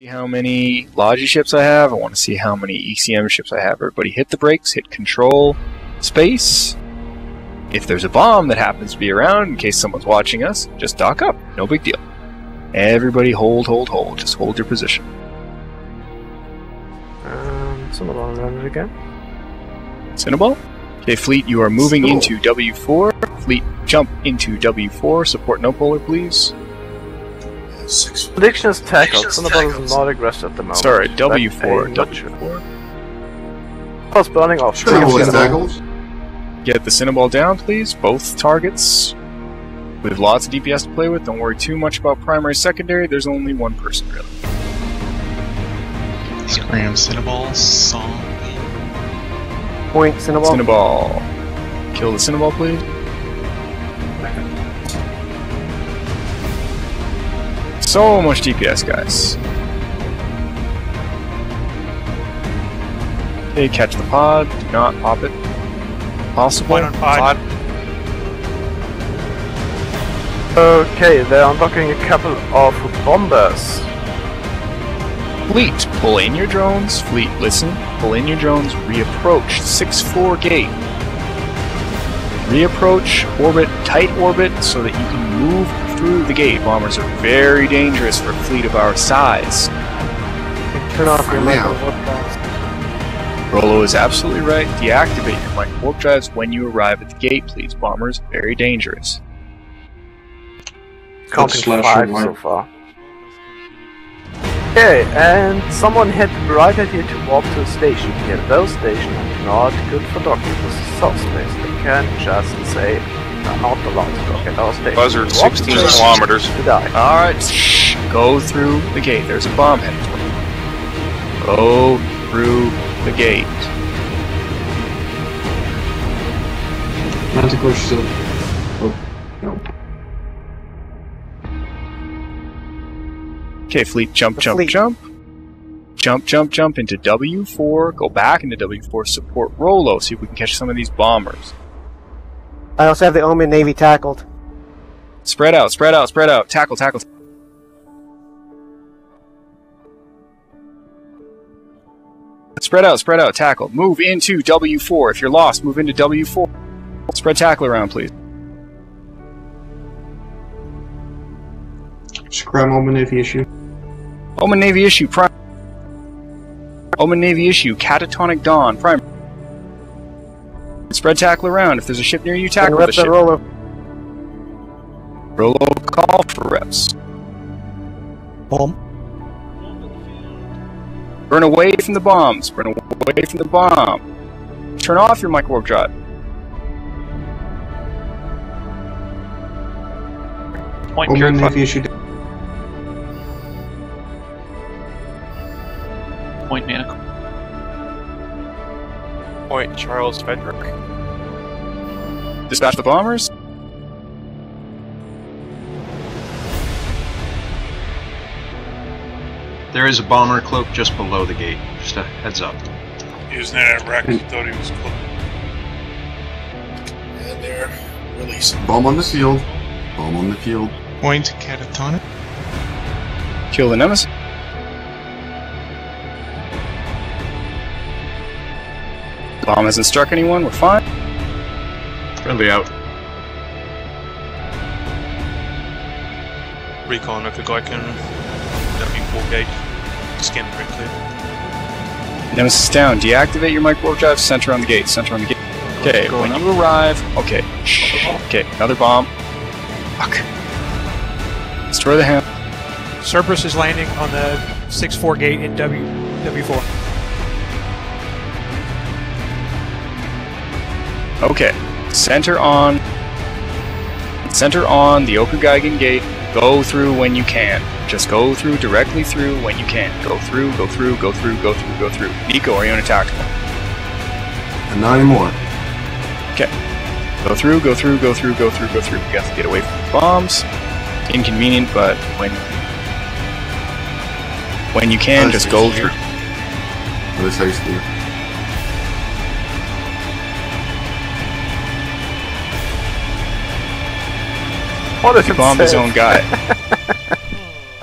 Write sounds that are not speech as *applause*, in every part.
see how many Logi ships I have. I want to see how many ECM ships I have. Everybody hit the brakes, hit control, space. If there's a bomb that happens to be around, in case someone's watching us, just dock up. No big deal. Everybody hold, hold, hold. Just hold your position. Um, to it again? Cynabal? Okay, Fleet, you are moving Cool. into W4. Fleet, jump into W4. Support no polar, please. Six. Prediction is tackled. Prediction's Cinnabon tackled. is not aggressive at the moment. Sorry, W4. I'm not sure. W4. Pulse burning off. Triple is Cinnabon. tackled. Get the Cynabal down, please. Both targets. With lots of DPS to play with, don't worry too much about primary, secondary. There's only one person, really. Scram Cynabal song. Point Cynabal. Cynabal. Kill the Cynabal, please. So much DPS, guys. Okay, catch the pod. Do not pop it. Possible. Point on pod. Okay, they're unlocking a couple of bombers. Fleet, pull in your drones. Fleet, listen. Pull in your drones. Reapproach 6-4 gate. Reapproach, orbit, tight orbit, so that you can move through the gate. Bombers are very dangerous for a fleet of our size. Turn off your Find micro warp drives. Rolo is absolutely right. Deactivate your micro warp drives when you arrive at the gate, please. Bombers, very dangerous. Counting slash five so far. Okay, and someone hit right at you to warp to a station. Here, those stations are not good for docking. This is soft space. They can just say they're not allowed to dock at our station. Buzzard, 16 to- kilometers. To die. Alright, shh. Go through the gate. There's a bomb heading for you. Go through the gate. Manticore still. Oh, no. Okay, fleet, jump, The jump, fleet. jump. Jump, jump, jump into W4. Go back into W4. Support Rolo. See if we can catch some of these bombers. I also have the Omen Navy tackled. Spread out, spread out, spread out. Tackle, tackle. Spread out, spread out, tackle. Move into W4. If you're lost, move into W4. Spread tackle around, please. Scram Omen if issue. Omen Navy issue, prime. Omen Navy issue, Catatonic Dawn, prime. Spread tackle around. If there's a ship near you, tackle rep the the ship. roller. Rolo call for reps. Bomb. Burn away from the bombs. Burn away from the bomb. Turn off your micro warp drive. Point Omen purified. if issue. Point Point Charles Frederick. Dispatch the bombers. There is a bomber cloak just below the gate. Just a heads up. He was near that wreck. He thought he was close. And there. Release. Bomb on the field. Bomb on the field. Point Catatonic. Kill the nemesis. Bomb hasn't struck anyone. We're fine. Friendly out. Recon if the guy can W4 gate. Skin pretty clear. Nemesis down. Deactivate your micro drive. Center on the gate. Center on the gate. Okay, when you arrive. Okay. Shh. Okay, another bomb. Fuck. Destroy the ham. Cerberus is landing on the 6-4 gate in W W4. Okay. Center on. Center on the Okagaigen gate. Go through when you can. Just go through directly through when you can. Go through, go through, go through, go through, go through. Nico, are you in a tactical? And not anymore. Okay. Go through, go through, go through, go through, go through. You have to get away from the bombs. Inconvenient, but when when you can, just go through. Other side's What is He it bombed his own guy.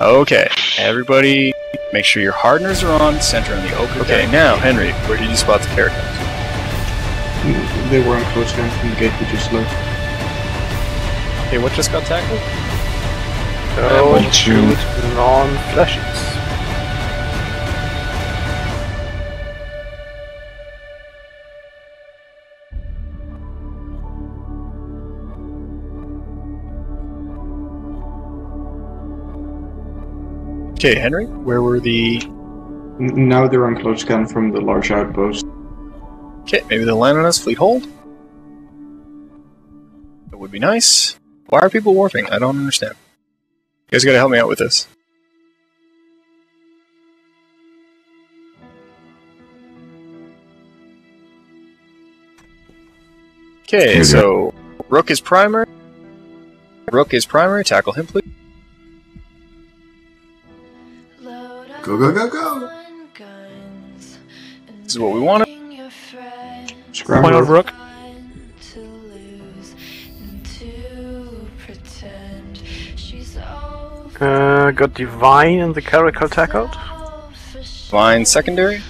*laughs* okay, everybody, Make sure your hardeners are on, center on the oak. Okay, now, Henry, where did you spot the characters? Mm, they were encroached down from the gate we just left. Okay, what just got tackled? Oh, Don't One, shoot non-flashes. Okay, Henry, where were the. Now they're on close scan from the large outpost. Okay, maybe they'll land on us, fleet hold? That would be nice. Why are people warping? I don't understand. You guys gotta help me out with this. Okay, so Rook is primary. Rook is primary. Tackle him, please. Go, go, go, go! This is what we wanted. Scram Point on Rook. Rook. Uh, got Divine in the character tackled. Vine secondary.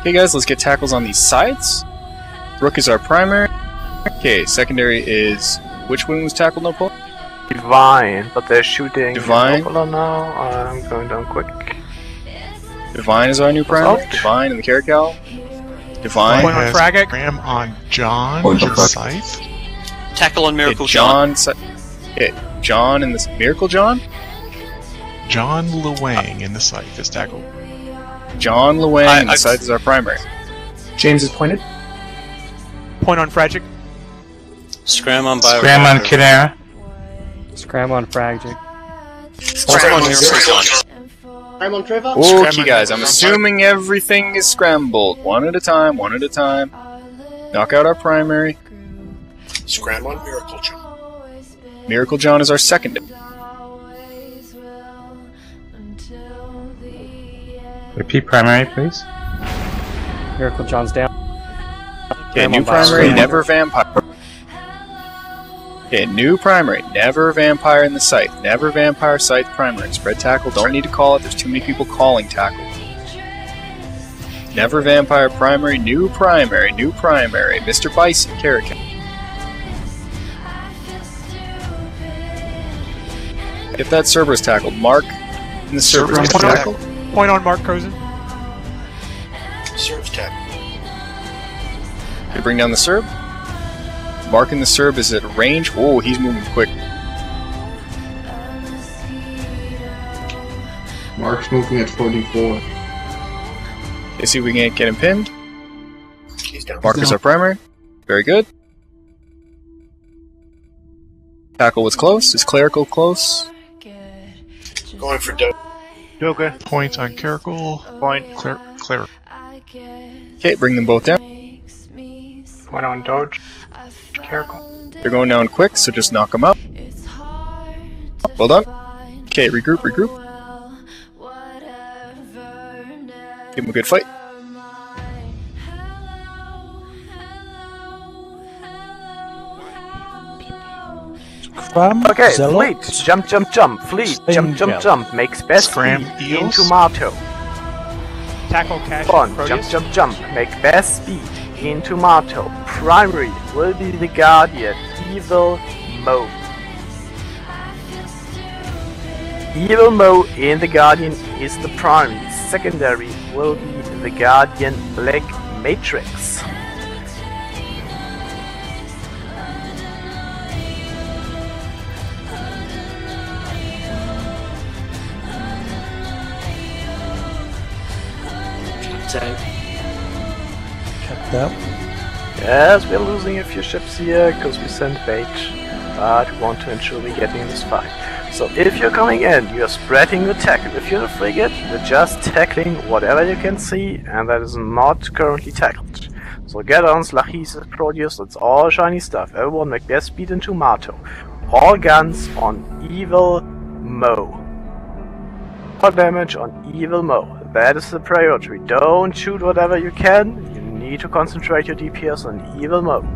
Okay, guys, let's get tackles on these sides. Rook is our primary. Okay, secondary is which wing was tackled? No pull. Divine, but they're shooting Divine. Opala now. I'm going down quick. Divine is our new primary. Divine and the Caracal. Divine. Point on has Fragate. Graham on John Point on and Fragate. Scythe. Tackle on Okay, Miracle John. John. se- John and this Miracle John. John Luwang in the Scythe is tackled. John Luang I- and the I- side is our primary. James is pointed. Point on Fragic. Scram on Bio. Scram on Kinera. Scram on Fragjic. Scram on Miracle John. On Trevor. Okay, guys, I'm assuming everything is scrambled. One at a time, one at a time. Knock out our primary. Scram on Miracle John. Miracle John is our secondary. Repeat primary, please. Miracle John's down. Okay, Scram new primary, never vampire. Okay, new primary, never vampire in the scythe. Never vampire scythe primary. Spread tackle, don't need to call it, there's too many people calling tackle. Never vampire primary, new primary, new primary. Mr. Bison, Caracal. Get that Cerberus tackled. Mark in the Cerberus. Cerberus Get tackle. tackled. Point on Mark Cozen. Serves tap. Okay, bring down the Serb. Mark in the Serb is at range. Oh, he's moving quick. Mark's moving at 44. Let's see if we can get him pinned. He's down. Mark is our primary. Very good. Tackle was close. Is clerical close? Going for dope. Eh? Okay. Point on Clerical. Point. Cler- Cler- Okay, bring them both down. Point on Dodge. Careful. They're going down quick, so just knock them out. Well done. Okay, regroup, regroup. Give them a good fight. Okay, fleet, jump, jump, jump, fleet, jump, jump, jump, makes best Scram speed eels. into Marto. Tackle Cash. On, Proteus. jump, jump, jump, make best speed into Marto. Primary will be the Guardian, Evil Mo. Evil Mo in the Guardian is the primary. Secondary will be the Guardian Black Matrix. Yes, we're losing a few ships here because we sent bait, but we want to ensure we get in this fight. So if you're coming in, you're spreading the tackle. If you're a frigate, you're just tackling whatever you can see, and that is not currently tackled. So get on, Slachis, Proteus, that's all shiny stuff. Everyone make their speed into Mato. All guns on Evil Mo. Hot damage on Evil Mo. That is the priority. Don't shoot whatever you can. Need to concentrate your DPS on Evil mode.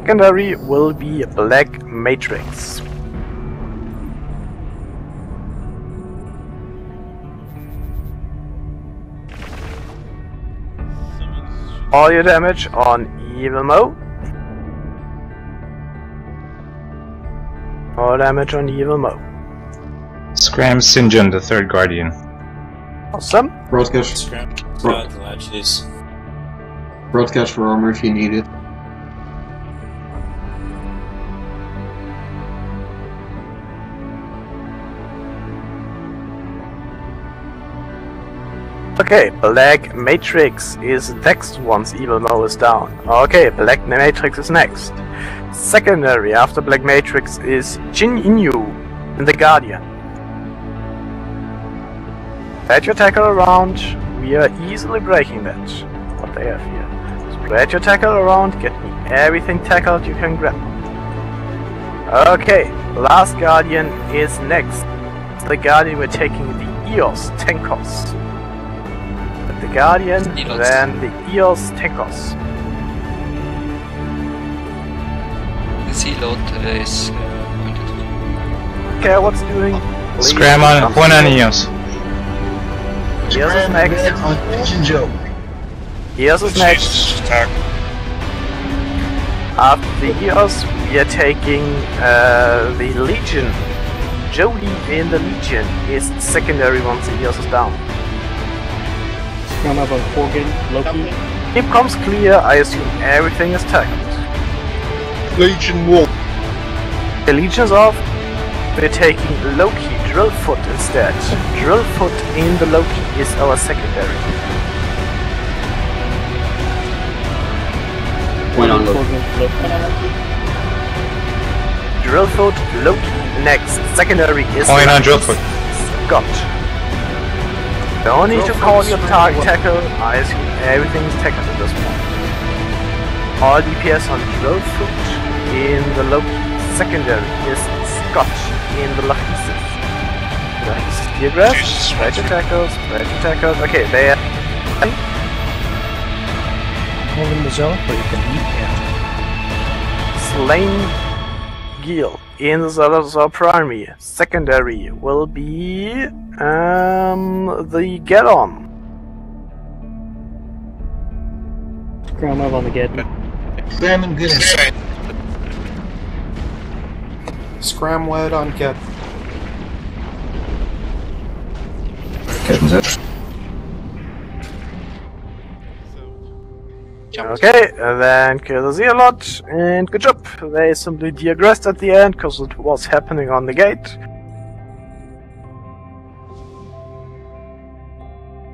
Secondary will be Black Matrix. All your damage on Evil mode. All damage on Evil mode. Scram Sinjin, the third guardian. Awesome. Broadcast. Bro- broadcast for armor if you need it. Okay, Black Matrix is next once Evil Mo is down. Okay, Black Matrix is next. Secondary after Black Matrix is Jin Inu in the Guardian. Spread your tackle around, we are easily breaking that. What they have here. Spread your tackle around, get me everything tackled you can grab. Okay, last Guardian is next. The Guardian we're taking the EOS Tenkos the Guardian, then the EOS Tekos. The Zealot uh, is uh, pointed. Okay, what's doing? Please Scram on come one on me. EOS. EOS is next. EOS is next. Jesus, attack. After the EOS, we are taking uh, the Legion. Jody in the Legion is secondary once the EOS is down. Scram up on Forgan, Loki. Keep comes clear, I assume everything is tackled. Legion Wolf. The Legion's off. We're taking Loki Drillfoot instead. Drillfoot in the Loki is our secondary. Point on Loki. Forgan, Loki. Drillfoot, Loki next. Secondary is oh, Point on Drillfoot. Scott. Don't need to call your target tackle. I assume everything is tackled at this point. All DPS on Drillfoot in the Loki. Secondary is Scott in the Loki. Nice. The address. Spread your tackles. Spread your tackles. Okay, they are. Hold in the zone, but you can eat him. Slain Gil in the Salazar primary. Secondary will be um the Get On. Scram up on the Get. Scram and good. Scram wed on get. Okay, then kill the Zealot, and good job. They simply digressed at the end because it was happening on the gate.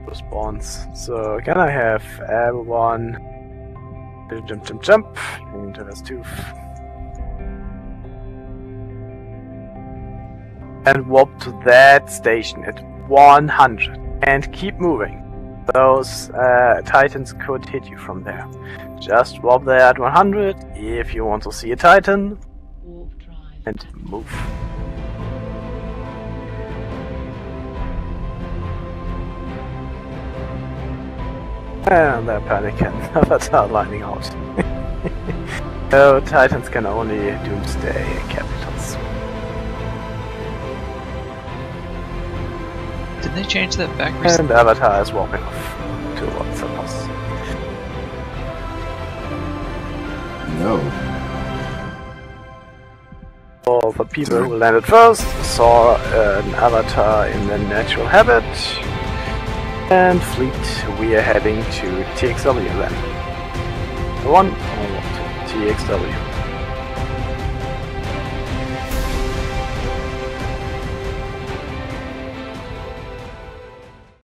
Response. So, can I have everyone jump, jump, jump into this tooth? And warp to that station at 100 and keep moving. Those uh, titans could hit you from there. Just warp there at 100 if you want to see a titan. And move. And they're panicking. Avatar *laughs* lining out. *laughs* so titans can only doomsday capitals. Didn't they change that back recently? And Avatar is walking off towards the boss. No. All the people who landed first, saw uh, an avatar in their natural habit. And fleet, we are heading to TXW then. One or what? TXW.